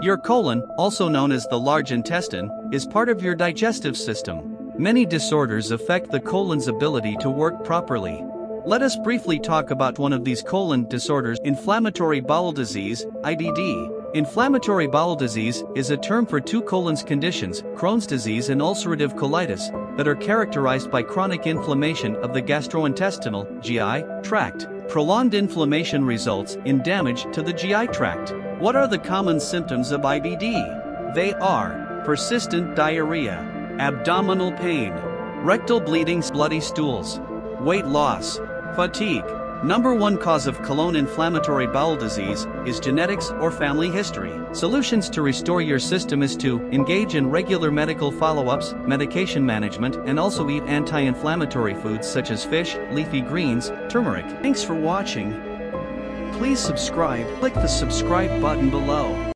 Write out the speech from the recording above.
Your colon, also known as the large intestine, is part of your digestive system. Many disorders affect the colon's ability to work properly. Let us briefly talk about one of these colon disorders inflammatory bowel disease, IBD. Inflammatory bowel disease is a term for two colons conditions, Crohn's disease and ulcerative colitis, that are characterized by chronic inflammation of the gastrointestinal GI tract. Prolonged inflammation results in damage to the GI tract. What are the common symptoms of IBD? They are persistent diarrhea, abdominal pain, rectal bleeding, bloody stools, weight loss, fatigue. Number one cause of colon inflammatory bowel disease is genetics or family history. Solutions to restore your system is to engage in regular medical follow-ups, medication management, and also eat anti-inflammatory foods such as fish, leafy greens, turmeric. Thanks for watching. Please subscribe, click the subscribe button below.